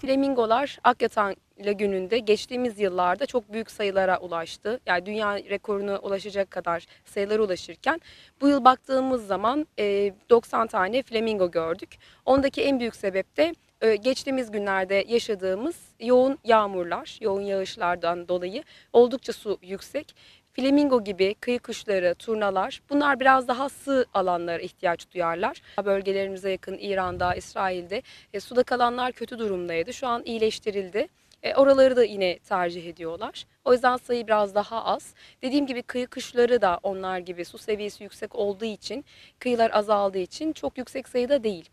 Flamingolar Akyatan Lagünü'nde geçtiğimiz yıllarda çok büyük sayılara ulaştı. Yani dünya rekoruna ulaşacak kadar sayılara ulaşırken bu yıl baktığımız zaman e, 90 tane flamingo gördük. Ondaki en büyük sebep de e, geçtiğimiz günlerde yaşadığımız yoğun yağmurlar, yoğun yağışlardan dolayı oldukça su yüksek. Flamingo gibi kıyı kuşları, turnalar bunlar biraz daha sığ alanlara ihtiyaç duyarlar. Bölgelerimize yakın İran'da, İsrail'de e, suda kalanlar kötü durumdaydı. Şu an iyileştirildi. E, oraları da yine tercih ediyorlar. O yüzden sayı biraz daha az. Dediğim gibi kıyı kuşları da onlar gibi su seviyesi yüksek olduğu için, kıyılar azaldığı için çok yüksek sayıda değil.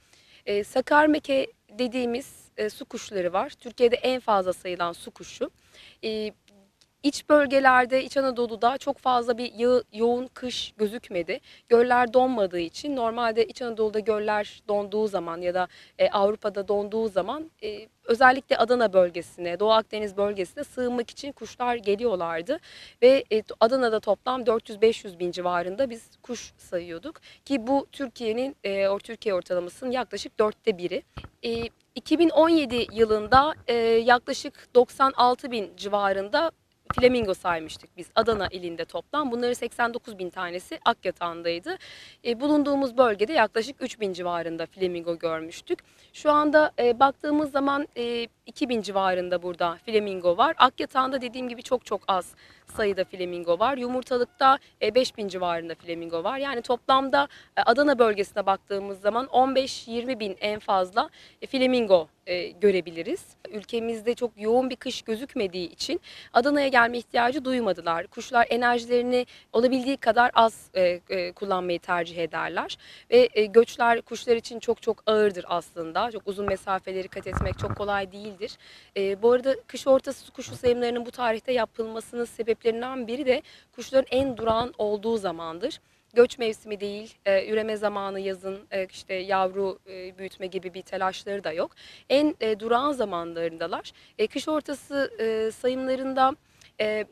E, Sakarmeke dediğimiz e, su kuşları var. Türkiye'de en fazla sayılan su kuşu. E, İç bölgelerde, İç Anadolu'da çok fazla bir yağ, yoğun kış gözükmedi. Göller donmadığı için normalde İç Anadolu'da göller donduğu zaman ya da e, Avrupa'da donduğu zaman e, özellikle Adana bölgesine, Doğu Akdeniz bölgesine sığınmak için kuşlar geliyorlardı. Ve e, Adana'da toplam 400-500 bin civarında biz kuş sayıyorduk. Ki bu Türkiye'nin, e, Türkiye ortalamasının yaklaşık dörtte biri. E, 2017 yılında e, yaklaşık 96 bin civarında flamingo saymıştık biz Adana ilinde toplam. Bunların 89 bin tanesi Akyatağ'ındaydı. E, bulunduğumuz bölgede yaklaşık 3 bin civarında flamingo görmüştük. Şu anda e, baktığımız zaman e, 2 bin civarında burada flamingo var. Akyatağ'ında dediğim gibi çok çok az sayıda flamingo var. Yumurtalıkta e, 5 bin civarında flamingo var. Yani toplamda e, Adana bölgesine baktığımız zaman 15-20 bin en fazla e, flamingo e, görebiliriz. Ülkemizde çok yoğun bir kış gözükmediği için Adana'ya gelme ihtiyacı duymadılar. Kuşlar enerjilerini olabildiği kadar az e, e, kullanmayı tercih ederler. Ve e, göçler kuşlar için çok çok ağırdır aslında. Çok uzun mesafeleri kat etmek çok kolay değildir. E, bu arada kış ortası kuşu sayımlarının bu tarihte yapılmasının sebeplerinden biri de kuşların en durağan olduğu zamandır göç mevsimi değil, e, üreme zamanı yazın, e, işte yavru e, büyütme gibi bir telaşları da yok. En e, durağan zamanlarındalar. E, kış ortası e, sayımlarında e,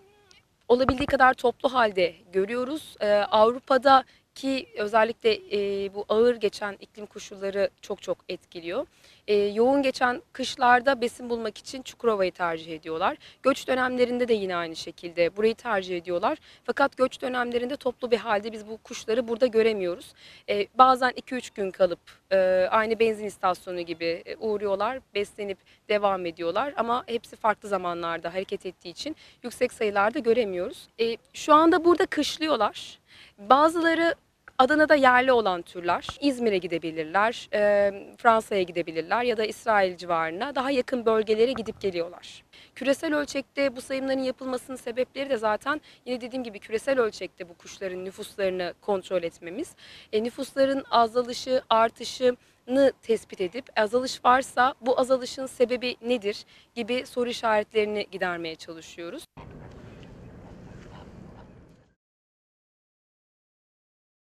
olabildiği kadar toplu halde görüyoruz. E, Avrupa'da ki özellikle e, bu ağır geçen iklim koşulları çok çok etkiliyor. E, yoğun geçen kışlarda besin bulmak için Çukurova'yı tercih ediyorlar. Göç dönemlerinde de yine aynı şekilde burayı tercih ediyorlar. Fakat göç dönemlerinde toplu bir halde biz bu kuşları burada göremiyoruz. E, bazen 2-3 gün kalıp e, aynı benzin istasyonu gibi uğruyorlar, beslenip devam ediyorlar. Ama hepsi farklı zamanlarda hareket ettiği için yüksek sayılarda göremiyoruz. E, şu anda burada kışlıyorlar. Bazıları Adana'da yerli olan türler İzmir'e gidebilirler, e, Fransa'ya gidebilirler ya da İsrail civarına daha yakın bölgelere gidip geliyorlar. Küresel ölçekte bu sayımların yapılmasının sebepleri de zaten yine dediğim gibi küresel ölçekte bu kuşların nüfuslarını kontrol etmemiz. E, nüfusların azalışı, artışını tespit edip azalış varsa bu azalışın sebebi nedir gibi soru işaretlerini gidermeye çalışıyoruz.